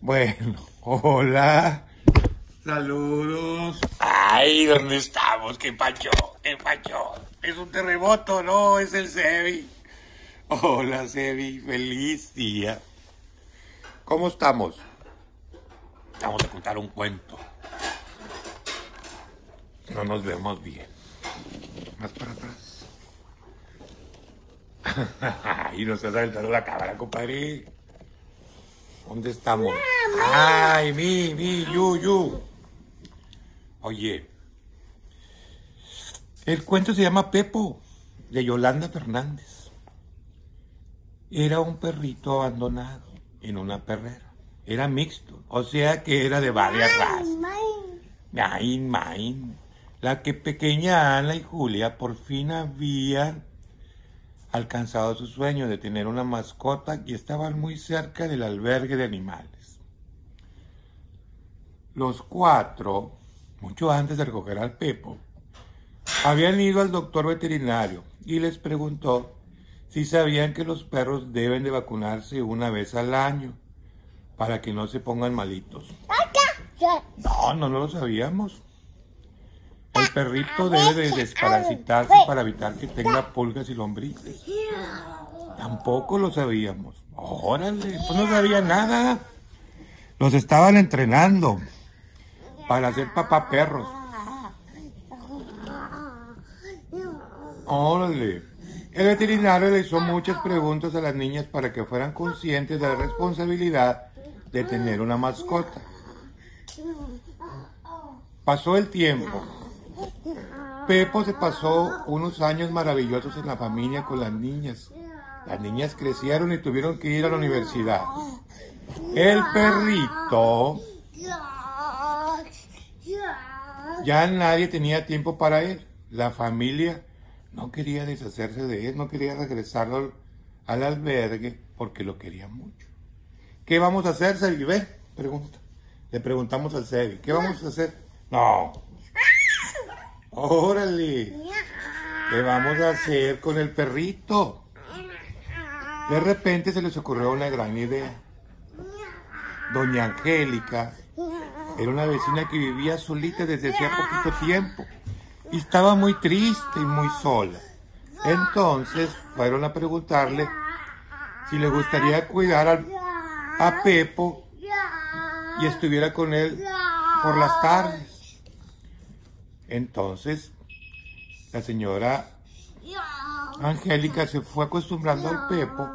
Bueno, hola. Saludos. Ay, ¿dónde estamos? ¿Qué pacho? ¿Qué pacho? Es un terremoto, no, es el Sebi. Hola, Sebi, feliz día. ¿Cómo estamos? Vamos a contar un cuento. No nos vemos bien. Más para atrás. y nos está saltando la cámara, compadre. ¿Dónde estamos? Ay, mi, mi, yu, yu. Oye, el cuento se llama Pepo, de Yolanda Fernández. Era un perrito abandonado en una perrera. Era mixto, o sea que era de varias razas. Main, main. La que pequeña Ana y Julia por fin habían alcanzado su sueño de tener una mascota y estaban muy cerca del albergue de animales. Los cuatro mucho antes de recoger al Pepo, habían ido al doctor veterinario y les preguntó si sabían que los perros deben de vacunarse una vez al año para que no se pongan malitos. No, no, no lo sabíamos. El perrito debe de desparasitarse para evitar que tenga pulgas y lombrices. Tampoco lo sabíamos. Órale, pues no sabía nada. Los estaban entrenando para ser papá perros. Órale. El veterinario le hizo muchas preguntas a las niñas para que fueran conscientes de la responsabilidad de tener una mascota. Pasó el tiempo. Pepo se pasó unos años maravillosos en la familia con las niñas. Las niñas crecieron y tuvieron que ir a la universidad. El perrito ya nadie tenía tiempo para él. La familia no quería deshacerse de él, no quería regresarlo al, albergue porque lo quería mucho. ¿Qué vamos a hacer, Sebi? Ve, pregunta. Le preguntamos al Sebi, ¿qué vamos a hacer? No. Órale. ¿Qué vamos a hacer con el perrito? De repente se les ocurrió una gran idea. Doña Angélica era una vecina que vivía solita desde hacía poquito tiempo y estaba muy triste y muy sola. Entonces fueron a preguntarle si le gustaría cuidar a Pepo y estuviera con él por las tardes. Entonces la señora Angélica se fue acostumbrando al Pepo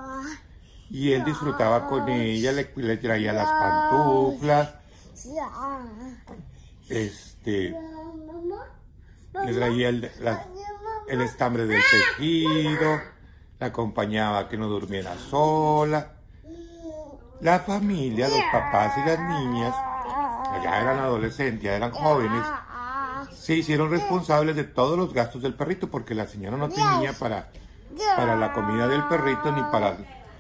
y él disfrutaba con ella, le, le traía las pantuflas, este, le traía el, el estambre del tejido, la acompañaba que no durmiera sola. La familia, los papás y las niñas, ya eran adolescentes, ya eran jóvenes, se hicieron responsables de todos los gastos del perrito porque la señora no tenía para, para la comida del perrito, ni para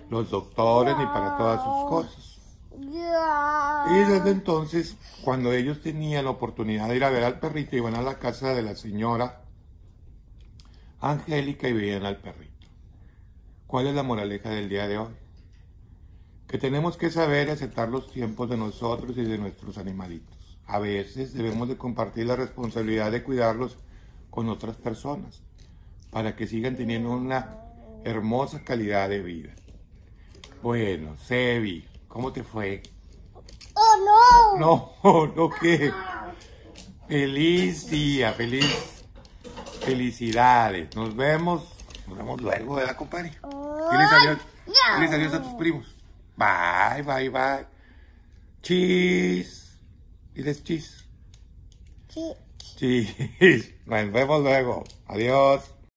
los doctores, ni para todas sus cosas. Y desde entonces, cuando ellos tenían la oportunidad de ir a ver al perrito, iban a la casa de la señora Angélica y veían al perrito. ¿Cuál es la moraleja del día de hoy? Que tenemos que saber aceptar los tiempos de nosotros y de nuestros animalitos. A veces debemos de compartir la responsabilidad de cuidarlos con otras personas para que sigan teniendo una hermosa calidad de vida. Bueno, Sebi, ¿cómo te fue? ¡Oh, no! No, no, ¿qué? Feliz día, feliz. Felicidades. Nos vemos. Nos vemos luego, ¿verdad, compadre? Diles adiós. Diles adiós a tus primos. Bye, bye, bye. Cheese. Diles cheese. Sí. Cheese. Nos vemos luego. Adiós.